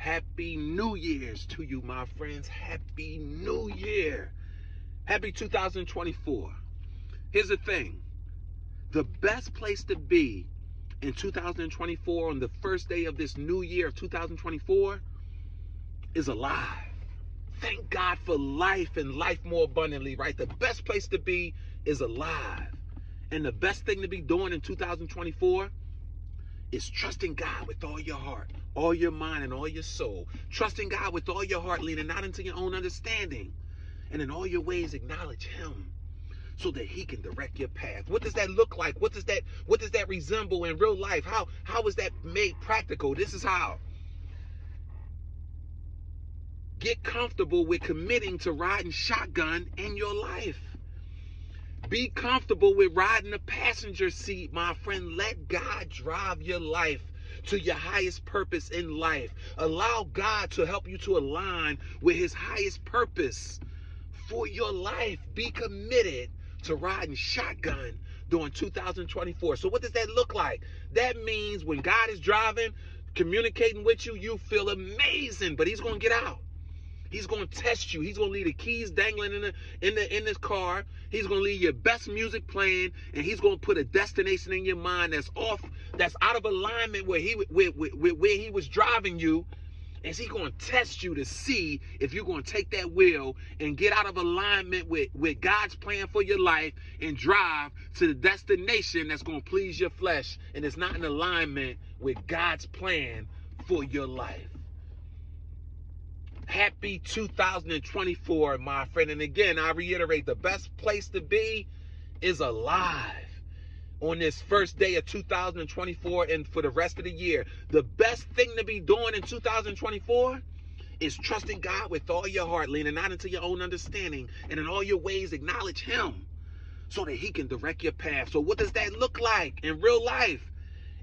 Happy New Year's to you, my friends. Happy New Year. Happy 2024. Here's the thing the best place to be in 2024 on the first day of this new year of 2024 is alive. Thank God for life and life more abundantly, right? The best place to be is alive. And the best thing to be doing in 2024 is trusting God with all your heart, all your mind, and all your soul. Trusting God with all your heart, leaning not into your own understanding. And in all your ways, acknowledge Him so that he can direct your path. What does that look like? What does that what does that resemble in real life? How how is that made practical? This is how. Get comfortable with committing to riding shotgun in your life. Be comfortable with riding the passenger seat, my friend. Let God drive your life to your highest purpose in life. Allow God to help you to align with his highest purpose for your life. Be committed to riding shotgun during 2024. So what does that look like? That means when God is driving, communicating with you, you feel amazing, but he's going to get out. He's going to test you. He's going to leave the keys dangling in the in the in this car. He's going to leave your best music playing, and he's going to put a destination in your mind that's off, that's out of alignment where he with, with where he was driving you, is he going to test you to see if you're going to take that wheel and get out of alignment with, with God's plan for your life and drive to the destination that's going to please your flesh and it's not in alignment with God's plan for your life. Happy 2024, my friend. And again, I reiterate the best place to be is alive on this first day of 2024 and for the rest of the year. The best thing to be doing in 2024 is trusting God with all your heart, leaning not into your own understanding, and in all your ways acknowledge Him so that He can direct your path. So, what does that look like in real life?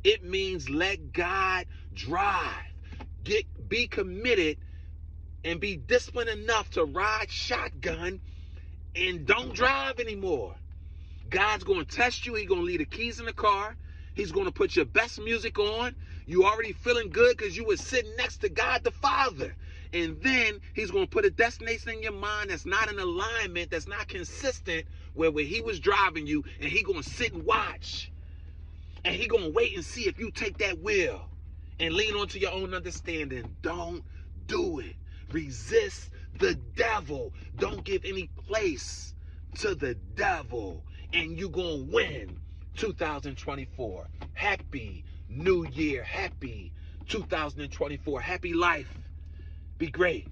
It means let God drive. Get be committed and be disciplined enough to ride shotgun and don't drive anymore. God's going to test you. He's going to leave the keys in the car. He's going to put your best music on. You already feeling good because you were sitting next to God the Father. And then he's going to put a destination in your mind that's not in alignment, that's not consistent where, where he was driving you, and he going to sit and watch. And he going to wait and see if you take that wheel and lean onto your own understanding. Don't. Resist the devil. Don't give any place to the devil and you're going to win 2024. Happy New Year. Happy 2024. Happy life. Be great.